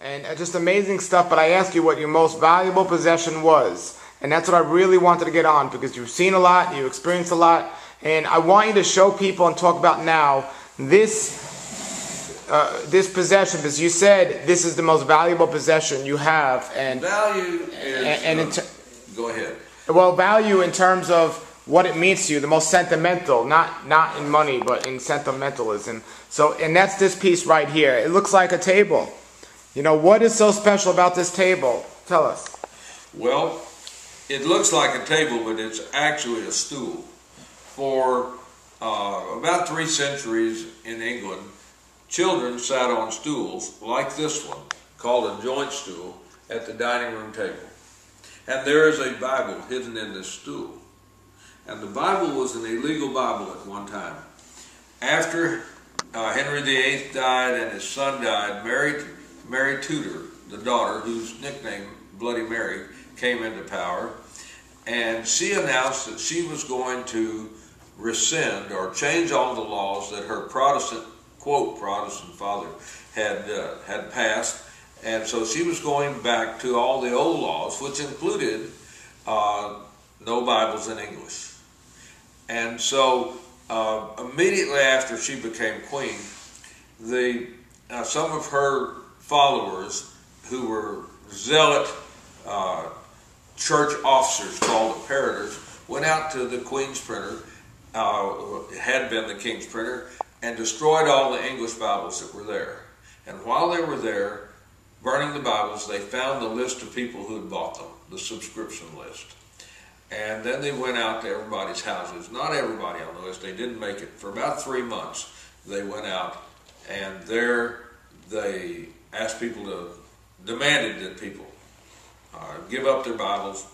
And uh, just amazing stuff, but I asked you what your most valuable possession was. And that's what I really wanted to get on because you've seen a lot, you've experienced a lot, and I want you to show people and talk about now this uh, this possession because you said this is the most valuable possession you have and Value is. and, and in ter- go ahead. well value in terms of what it means to you the most sentimental not not in money but in sentimentalism so and that's this piece right here it looks like a table you know what is so special about this table tell us Well, it looks like a table, but it's actually a stool. For uh, about three centuries in England, children sat on stools like this one, called a joint stool, at the dining room table. And there is a Bible hidden in this stool. And the Bible was an illegal Bible at one time. After uh, Henry VIII died and his son died, Mary, Mary Tudor, the daughter, whose nickname Bloody Mary, came into power, and she announced that she was going to rescind or change all the laws that her Protestant, quote, Protestant father had, uh, had passed. And so she was going back to all the old laws, which included uh, no Bibles in English. And so uh, immediately after she became queen, the uh, some of her followers who were zealot uh, church officers called apparitors went out to the Queen's printer, uh, had been the King's printer, and destroyed all the English Bibles that were there. And while they were there, burning the Bibles, they found the list of people who had bought them, the subscription list. And then they went out to everybody's houses. Not everybody on the list. They didn't make it. For about three months, they went out, and there they asked people to, demanded that people uh, give up their Bibles.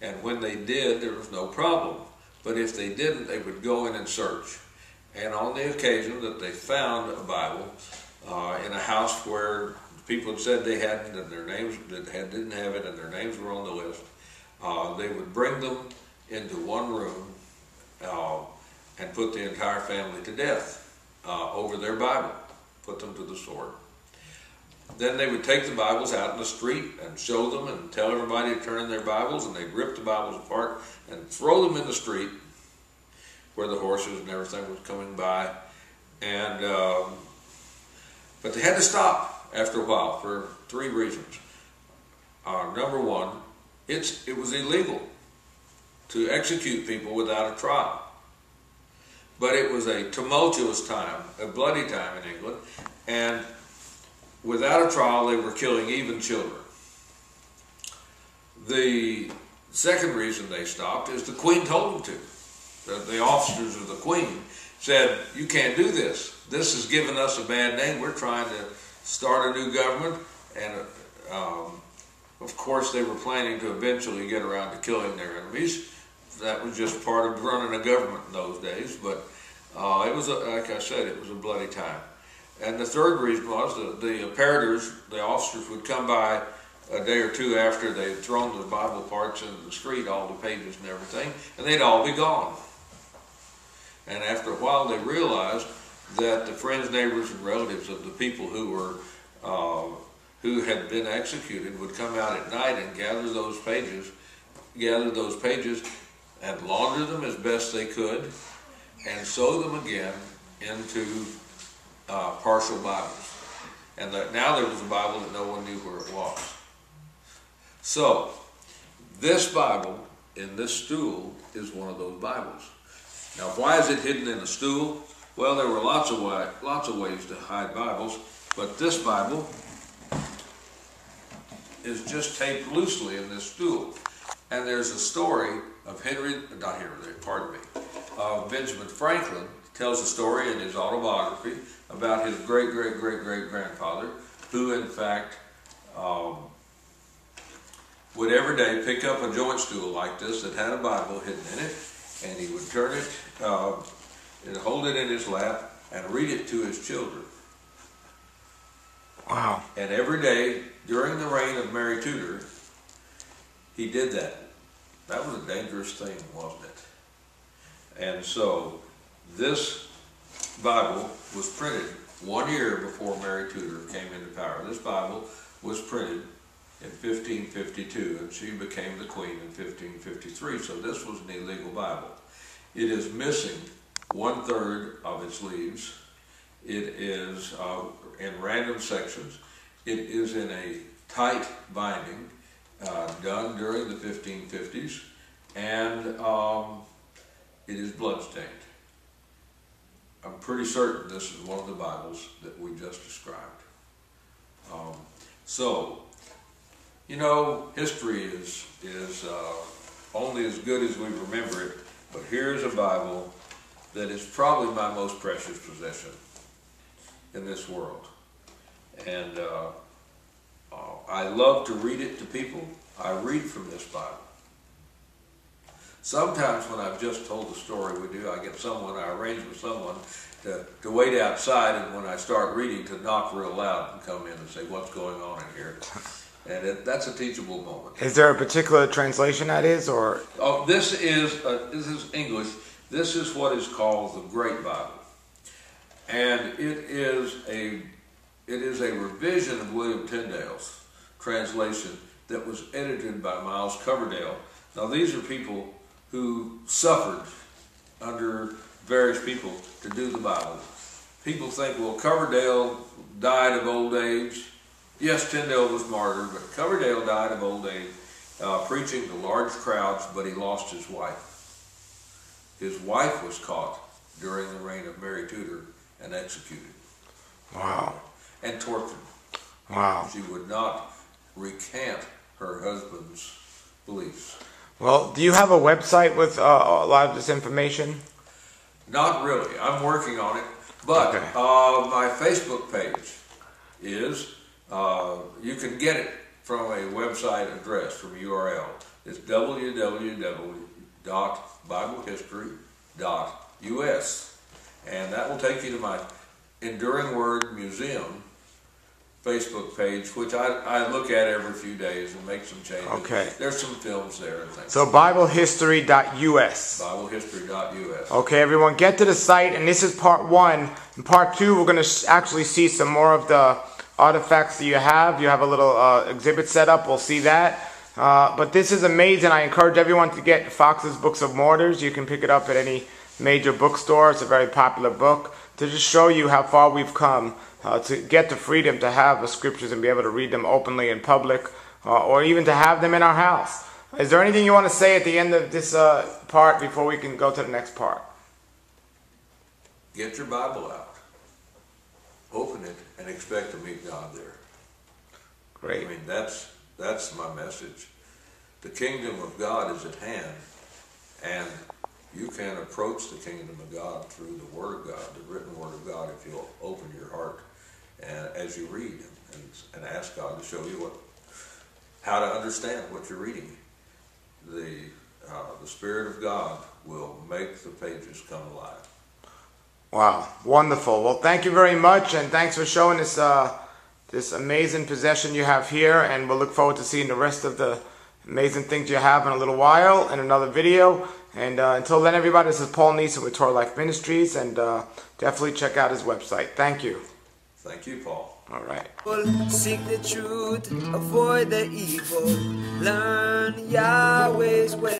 And when they did, there was no problem. But if they didn't, they would go in and search. And on the occasion that they found a Bible uh, in a house where people had said they hadn't, and their names had, didn't have it, and their names were on the list, uh, they would bring them into one room uh, and put the entire family to death uh, over their Bible, put them to the sword. Then they would take the Bibles out in the street and show them and tell everybody to turn in their Bibles, and they'd rip the Bibles apart and throw them in the street where the horses and everything was coming by. And um, but they had to stop after a while for three reasons. Uh, number one, it's it was illegal to execute people without a trial. But it was a tumultuous time, a bloody time in England, and without a trial, they were killing even children. The second reason they stopped is the Queen told them to. The, the officers of the Queen said, You can't do this. This has given us a bad name. We're trying to start a new government. And um, of course, they were planning to eventually get around to killing their enemies. That was just part of running a government in those days. But uh, it was, a, like I said, it was a bloody time. And the third reason was the, the apparitors, the officers would come by a day or two after they'd thrown the Bible parts into the street, all the pages and everything, and they'd all be gone. And after a while, they realized that the friends, neighbors, and relatives of the people who were uh, who had been executed would come out at night and gather those pages, gather those pages, and launder them as best they could, and sew them again into uh, partial Bibles. And that now there was a Bible that no one knew where it was. So, this Bible in this stool is one of those Bibles. Now, why is it hidden in a stool? Well, there were lots of way, lots of ways to hide Bibles, but this Bible is just taped loosely in this stool. And there's a story of Henry, not Henry, pardon me, of Benjamin Franklin tells a story in his autobiography about his great great great great grandfather, who in fact um, would every day pick up a joint stool like this that had a Bible hidden in it, and he would turn it uh, and hold it in his lap and read it to his children. wow And every day during the reign of Mary Tudor, he did that. That was a dangerous thing, wasn't it? And so this Bible was printed one year before Mary Tudor came into power. This Bible was printed in 1552 and she became the queen in 1553, so this was an illegal Bible. It is missing one third of its leaves. It is uh, in random sections. It is in a tight binding uh, done during the 1550s and um, it is bloodstained. I'm pretty certain this is one of the Bibles that we just described. Um, so, you know, history is is uh, only as good as we remember it. But here's a Bible that is probably my most precious possession in this world, and uh, uh, I love to read it to people. I read from this Bible. Sometimes when I've just told the story we do, I get someone, I arrange with someone to, to wait outside and when I start reading to knock real loud and come in and say, what's going on in here? And it, that's a teachable moment. Is there a particular translation that is, or? Oh, this is, uh, this is English. This is what is called the Great Bible. And it is a, it is a revision of William Tyndale's translation that was edited by Miles Coverdale. Now these are people who suffered under various people to do the Bible. People think, well, Coverdale died of old age. Yes, Tyndale was martyred, but Coverdale died of old age, uh, preaching to large crowds, but he lost his wife. His wife was caught during the reign of Mary Tudor and executed. Wow. And tortured. Wow. She would not recant her husband's beliefs. Well, do you have a website with uh, a lot of this information? Not really. I'm working on it. But Okay. uh, my Facebook page is, uh, you can get it from a website address, from URL. It's www.biblehistory.us. And that will take you to my Enduring Word Museum Facebook page, which I, I look at every few days and make some changes. Okay. There's some films there and things. So BibleHistory.us. BibleHistory.us. Okay, everyone, get to the site, and this is part one. In part two, we're going to actually see some more of the artifacts that you have. You have a little uh, exhibit set up. We'll see that. Uh, but this is amazing. I encourage everyone to get Fox's Books of Martyrs. You can pick it up at any major bookstore. It's a very popular book to just show you how far we've come uh, to get the freedom to have the scriptures and be able to read them openly in public, uh, or even to have them in our house. Is there anything you want to say at the end of this uh, part before we can go to the next part? Get your Bible out, open it, and expect to meet God there. Great. I mean, that's that's my message. The kingdom of God is at hand, and you can approach the kingdom of God through the Word of God, the written Word of God, if you'll open your heart and as you read and, and ask God to show you what how to understand what you're reading. The uh, the Spirit of God will make the pages come alive. Wow, wonderful. Well, thank you very much, and thanks for showing us uh, this amazing possession you have here. And we'll look forward to seeing the rest of the amazing things you have in a little while in another video. And uh, until then, everybody, this is Paul Nison with Torah Life Ministries, and uh, definitely check out his website. Thank you. Thank you, Paul. All right. Seek the truth, avoid the evil, learn Yahweh's way.